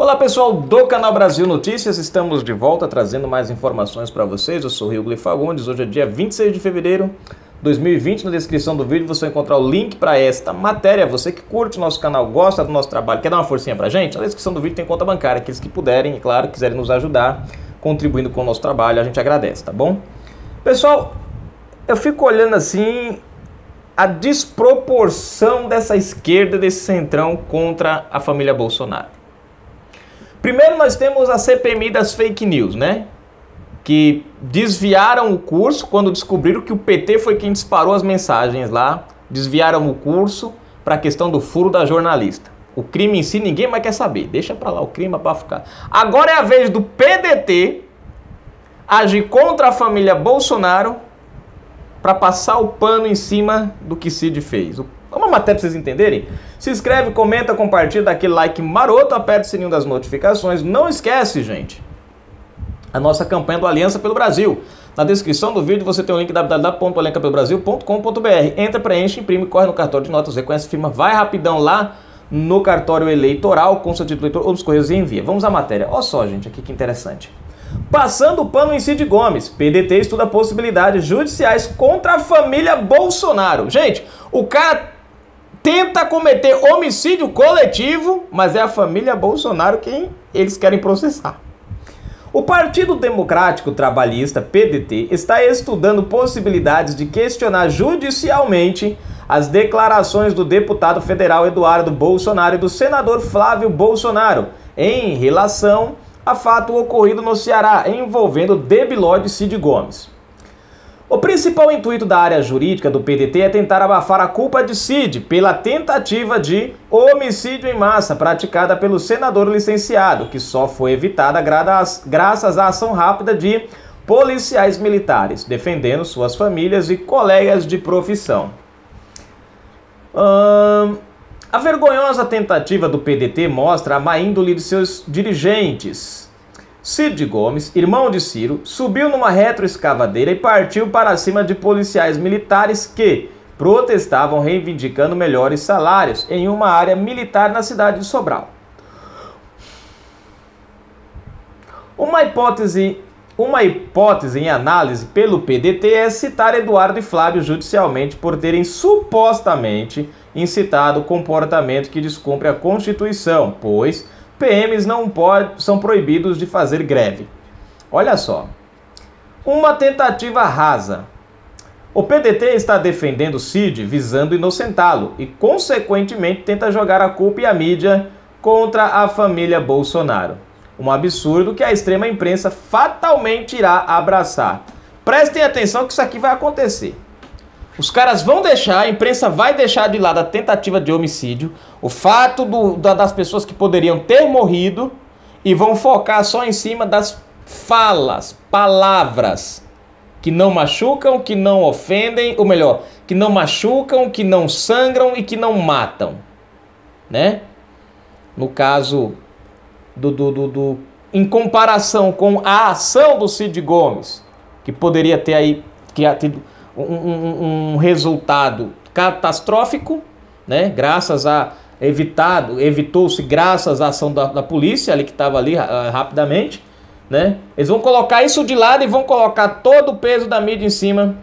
Olá pessoal do canal Brasil Notícias, estamos de volta trazendo mais informações para vocês. Eu sou o Rio Glifagundes, hoje é dia 26 de fevereiro de 2020. Na descrição do vídeo você vai encontrar o link para esta matéria. Você que curte o nosso canal, gosta do nosso trabalho, quer dar uma forcinha para gente? Na descrição do vídeo tem conta bancária. Aqueles que puderem, e claro, quiserem nos ajudar contribuindo com o nosso trabalho, a gente agradece, tá bom? Pessoal, eu fico olhando assim a desproporção dessa esquerda, desse centrão contra a família Bolsonaro. Primeiro nós temos a CPMI das fake news, né? Que desviaram o curso quando descobriram que o PT foi quem disparou as mensagens lá, desviaram o curso para a questão do furo da jornalista. O crime em si ninguém mais quer saber, deixa para lá o crime para ficar. Agora é a vez do PDT agir contra a família Bolsonaro para passar o pano em cima do que Cid fez. Uma matéria para vocês entenderem. Se inscreve, comenta, compartilha, dá aquele like maroto, aperta o sininho das notificações. Não esquece, gente, a nossa campanha do Aliança pelo Brasil. Na descrição do vídeo você tem o link www.aliancapelobrasil.com.br. Entra, preenche, imprime, corre no cartório de notas, reconhece firma, vai rapidão lá no cartório eleitoral com seu título eleitor ou nos correios e envia. Vamos à matéria. Olha só, gente, aqui que interessante. Passando o pano em Cid Gomes, PDT estuda possibilidades judiciais contra a família Bolsonaro. Gente, o cara tenta cometer homicídio coletivo, mas é a família Bolsonaro quem eles querem processar. O Partido Democrático Trabalhista, PDT, está estudando possibilidades de questionar judicialmente as declarações do deputado federal Eduardo Bolsonaro e do senador Flávio Bolsonaro em relação a fato ocorrido no Ceará envolvendo Debilode Cid Gomes. O principal intuito da área jurídica do PDT é tentar abafar a culpa de Cid pela tentativa de homicídio em massa praticada pelo senador licenciado, que só foi evitada graças à ação rápida de policiais militares, defendendo suas famílias e colegas de profissão. Hum, a vergonhosa tentativa do PDT mostra a má índole de seus dirigentes, Cid Gomes, irmão de Ciro, subiu numa retroescavadeira e partiu para cima de policiais militares que protestavam reivindicando melhores salários em uma área militar na cidade de Sobral. Uma hipótese, uma hipótese em análise pelo PDT é citar Eduardo e Flávio judicialmente por terem supostamente incitado comportamento que descumpre a Constituição, pois PMs não pode, são proibidos de fazer greve. Olha só. Uma tentativa rasa. O PDT está defendendo Cid visando inocentá-lo e, consequentemente, tenta jogar a culpa e a mídia contra a família Bolsonaro. Um absurdo que a extrema imprensa fatalmente irá abraçar. Prestem atenção que isso aqui vai acontecer. Os caras vão deixar, a imprensa vai deixar de lado a tentativa de homicídio, o fato do, da, das pessoas que poderiam ter morrido e vão focar só em cima das falas, palavras que não machucam, que não ofendem, ou melhor, que não machucam, que não sangram e que não matam, né? No caso do, do, do, do em comparação com a ação do Cid Gomes, que poderia ter aí que tido um, um, resultado catastrófico, né? Graças a evitado, evitou-se graças à ação da, da polícia ali que estava ali uh, rapidamente, né? Eles vão colocar isso de lado e vão colocar todo o peso da mídia em cima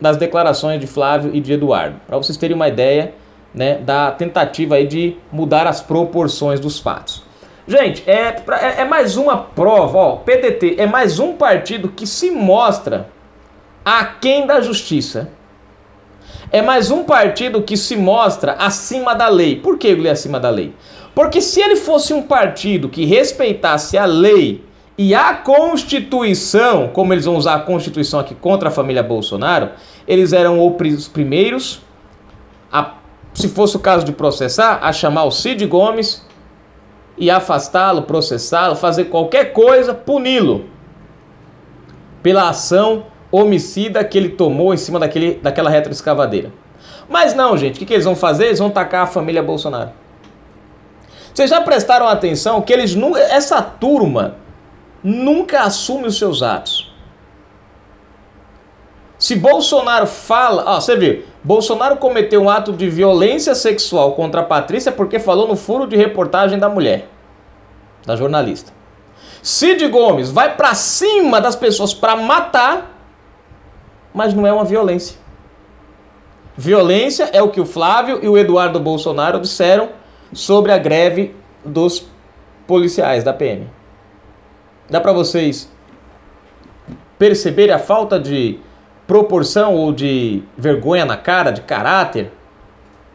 das declarações de Flávio e de Eduardo, para vocês terem uma ideia, né, da tentativa aí de mudar as proporções dos fatos. Gente, é, é, é mais uma prova, ó, PDT é mais um partido que se mostra aquém da justiça. É mais um partido que se mostra acima da lei. Por que ele é acima da lei? Porque se ele fosse um partido que respeitasse a lei e a Constituição, como eles vão usar a Constituição aqui contra a família Bolsonaro, eles eram os primeiros, a, se fosse o caso de processar, a chamar o Cid Gomes e afastá-lo, processá-lo, fazer qualquer coisa, puni-lo pela ação homicida que ele tomou em cima daquele, daquela retroescavadeira. Mas não, gente, o que, que eles vão fazer? Eles vão tacar a família Bolsonaro. Vocês já prestaram atenção que eles essa turma nunca assume os seus atos. Se Bolsonaro fala, ó, você viu, Bolsonaro cometeu um ato de violência sexual contra a Patrícia porque falou no furo de reportagem da mulher. da jornalista. Cid Gomes vai para cima das pessoas para matar, mas não é uma violência. Violência é o que o Flávio e o Eduardo Bolsonaro disseram sobre a greve dos policiais da PM. Dá para vocês perceberem a falta de proporção ou de vergonha na cara, de caráter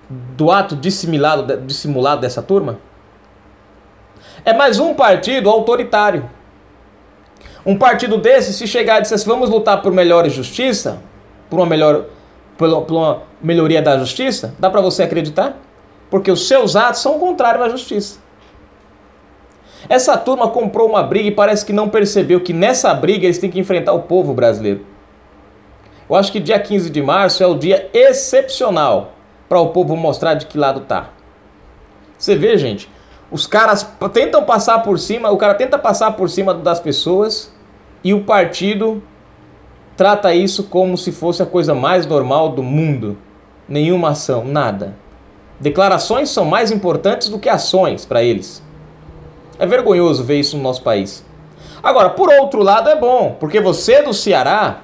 do ato dissimulado, dissimulado dessa turma? É mais um partido autoritário. Um partido desse, se chegar e disser assim, vamos lutar por melhor justiça, por uma melhor por uma melhoria da justiça, dá para você acreditar? Porque os seus atos são o contrário da justiça. Essa turma comprou uma briga e parece que não percebeu que nessa briga eles têm que enfrentar o povo brasileiro. Eu acho que dia 15 de março é o dia excepcional para o povo mostrar de que lado tá. Você vê, gente, os caras tentam passar por cima, o cara tenta passar por cima das pessoas e o partido trata isso como se fosse a coisa mais normal do mundo. Nenhuma ação, nada. Declarações são mais importantes do que ações para eles. É vergonhoso ver isso no nosso país. Agora, por outro lado, é bom, porque você do Ceará,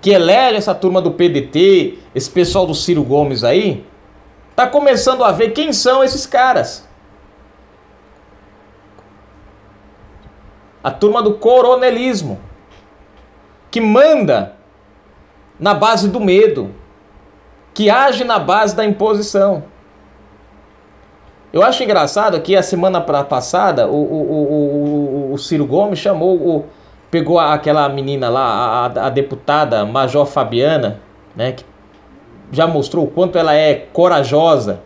que elege essa turma do PDT, esse pessoal do Ciro Gomes aí, tá começando a ver quem são esses caras. A turma do coronelismo, que manda na base do medo, que age na base da imposição. Eu acho engraçado que a semana passada o, o, o, o Ciro Gomes chamou, o, pegou aquela menina lá, a, a deputada Major Fabiana, né, que já mostrou o quanto ela é corajosa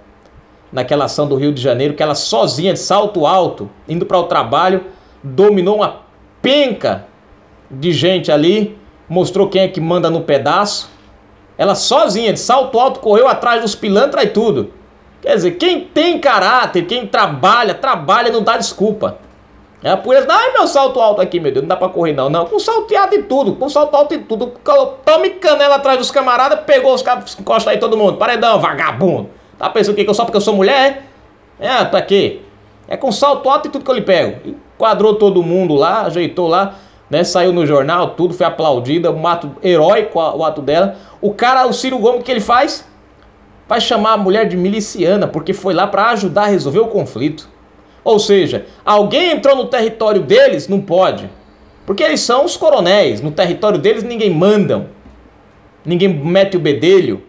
naquela ação do Rio de Janeiro, que ela sozinha, de salto alto, indo para o trabalho, dominou uma penca de gente ali, mostrou quem é que manda no pedaço. Ela sozinha, de salto alto, correu atrás dos pilantras e tudo. Quer dizer, quem tem caráter, quem trabalha, trabalha, não dá desculpa. É a poeira, ai meu salto alto aqui, meu Deus, não dá pra correr não. Não, com salto alto e tudo, com salto alto e tudo. Tome canela atrás dos camaradas, pegou os caras, encosta aí todo mundo. Paredão, vagabundo. Tá pensando que eu só porque eu sou mulher? É, é pra quê? É com salto alto e tudo que eu lhe pego. Enquadrou todo mundo lá, ajeitou lá, né? Saiu no jornal, tudo foi aplaudida, um ato heróico o ato dela. O cara, o Ciro Gomes, o que ele faz? vai chamar a mulher de miliciana porque foi lá para ajudar a resolver o conflito. Ou seja, alguém entrou no território deles, não pode. Porque eles são os coronéis, no território deles ninguém mandam. Ninguém mete o bedelho.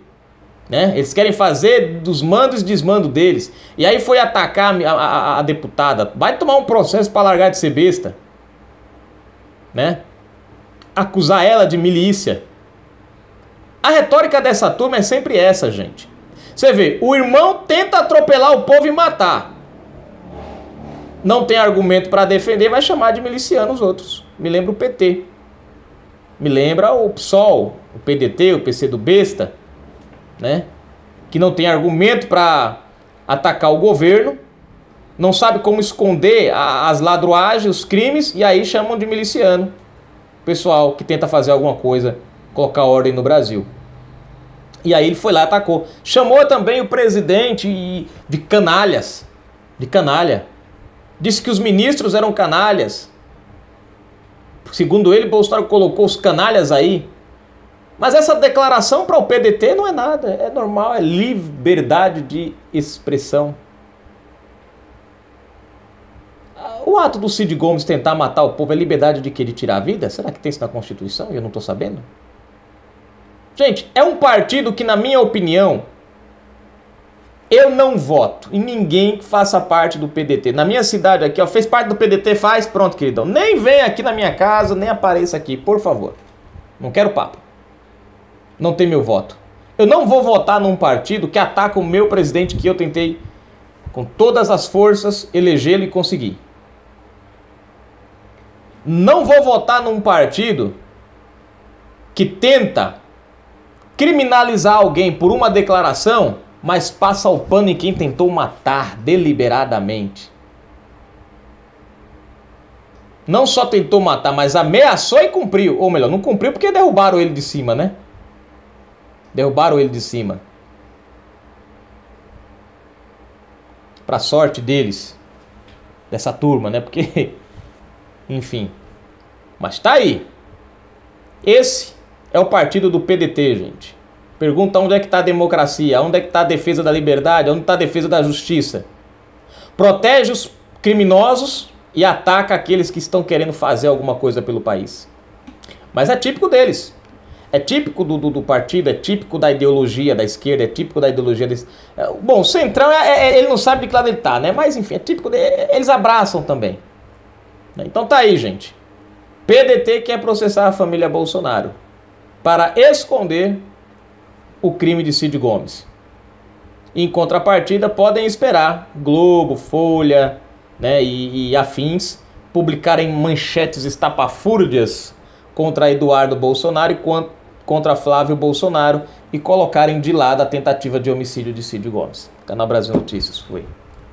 Né? Eles querem fazer dos mandos e desmando deles. E aí foi atacar a, a, a deputada. Vai tomar um processo para largar de ser besta. Né? Acusar ela de milícia. A retórica dessa turma é sempre essa, gente. Você vê, o irmão tenta atropelar o povo e matar. Não tem argumento para defender, vai chamar de miliciano os outros. Me lembra o PT. Me lembra o PSOL, o PDT, o PC do besta, né? Que não tem argumento para atacar o governo, não sabe como esconder as ladroagens, os crimes e aí chamam de miliciano. Pessoal que tenta fazer alguma coisa, colocar ordem no Brasil. E aí ele foi lá atacou. Chamou também o presidente de canalhas. De canalha. Disse que os ministros eram canalhas. Segundo ele, Bolsonaro colocou os canalhas aí. Mas essa declaração para o PDT não é nada. É normal, é liberdade de expressão. O ato do Cid Gomes tentar matar o povo é liberdade de que? De tirar a vida? Será que tem isso na Constituição eu não estou sabendo? Gente, é um partido que, na minha opinião, eu não voto em ninguém que faça parte do PDT. Na minha cidade aqui, ó, fez parte do PDT, faz, pronto, queridão. Nem vem aqui na minha casa, nem apareça aqui, por favor. Não quero papo. Não tem meu voto. Eu não vou votar num partido que ataca o meu presidente que eu tentei com todas as forças elegê-lo e conseguir. Não vou votar num partido que tenta criminalizar alguém por uma declaração, mas passa o pano em quem tentou matar deliberadamente. Não só tentou matar, mas ameaçou e cumpriu. Ou melhor, não cumpriu porque derrubaram ele de cima, né? Derrubaram ele de cima. Para sorte deles, dessa turma, né? Porque, enfim. Mas tá aí. Esse é o partido do PDT, gente. Pergunta onde é que está a democracia, onde é que está a defesa da liberdade, onde está a defesa da justiça. Protege os criminosos e ataca aqueles que estão querendo fazer alguma coisa pelo país. Mas é típico deles. É típico do, do, do, partido, é típico da ideologia da esquerda, é típico da ideologia desse. É, bom, o Centrão, é, é, ele não sabe de que lado ele tá, né? Mas enfim, é típico dele, eles abraçam também. Então tá aí, gente. PDT quer processar a família Bolsonaro para esconder o crime de Cid Gomes. Em contrapartida, podem esperar Globo, Folha né, e, e afins publicarem manchetes estapafúrdias contra Eduardo Bolsonaro e contra Flávio Bolsonaro e colocarem de lado a tentativa de homicídio de Cid Gomes. Canal Brasil Notícias, foi.